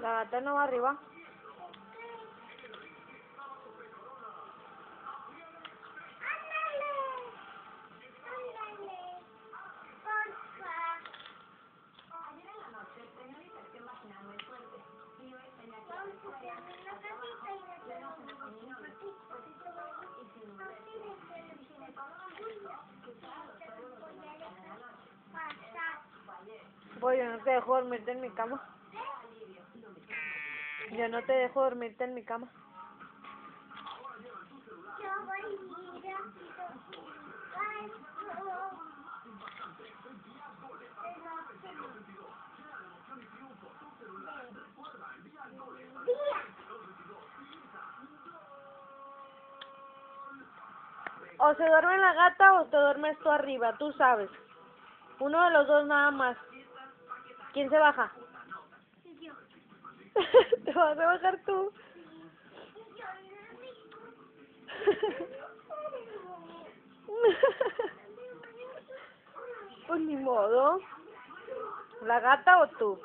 La gata no va arriba. Ándale. Ándale. Porfa. Vamos a tener una casita y no tenemos un gatito. No tienes que pasar. Pues yo no te dejo dormirte en mi cama. Yo no te dejo dormirte en mi cama. O se duerme la gata o te duermes tú arriba, tú sabes. Uno de los dos nada más. ¿Quién se baja? Te vas a bajar tú. pues ni modo. ¿La gata o tú?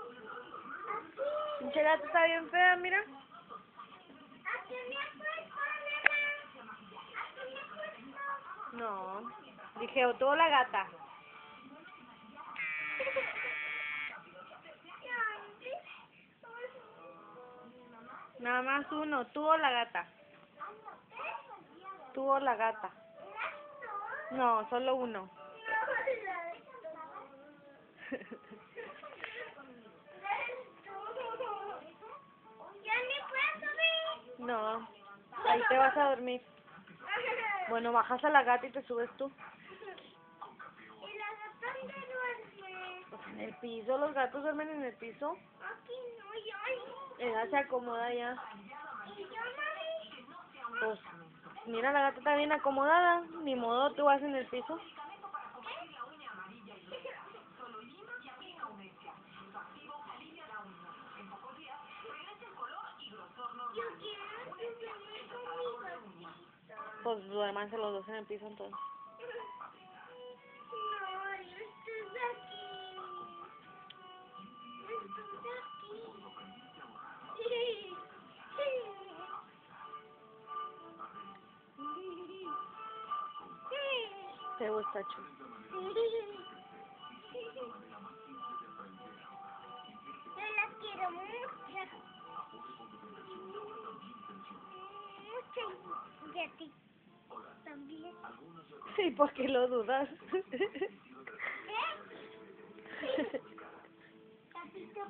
Pinche gata está bien fea, mira. No. Dije, o tú o la gata. Nada más uno, tú o la gata. Tú o la gata. No, solo uno. No, ahí te vas a dormir. Bueno, bajas a la gata y te subes tú. Pues en el piso, los gatos duermen en el piso. Aquí no, yo Ella se acomoda ya. Pues mira, la gata está bien acomodada. Ni modo, tú vas en el piso. Pues duérmanse los dos en el piso entonces. ese bostacho. Yo las quiero mucho. Mucho. Y a ti. También. Sí, porque lo dudas. ¿Eh?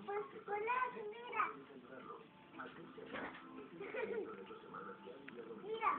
Pues, Mira.